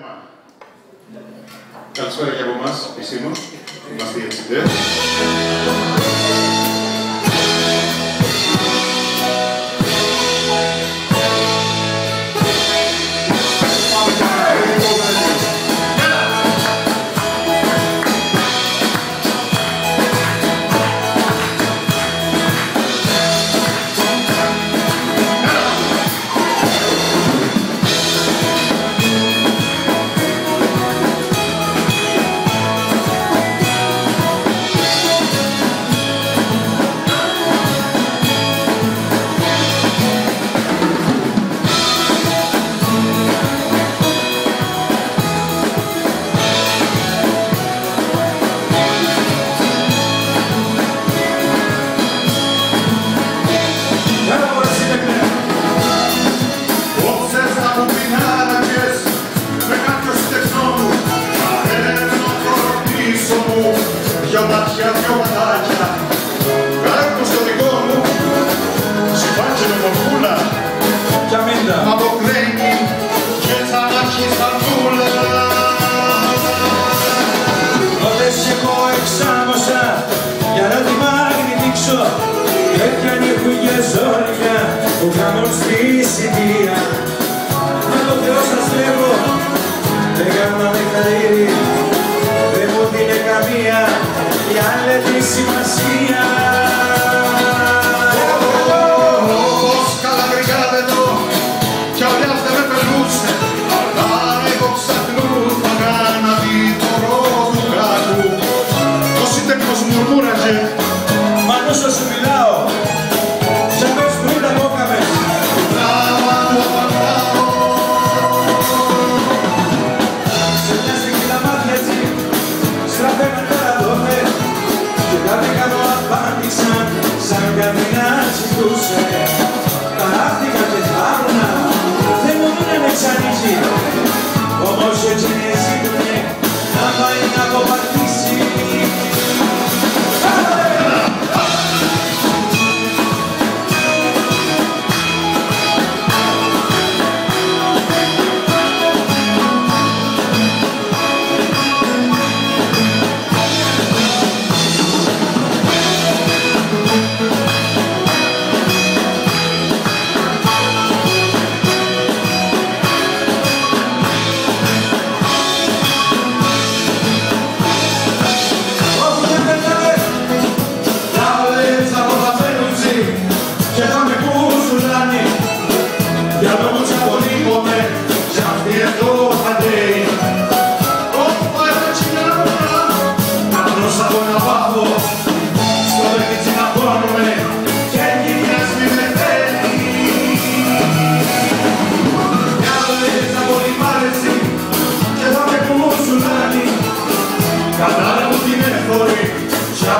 Έτοιμα. Καλησπέρα και από εμάς, επισήμως. se vazia. siedzi, bo on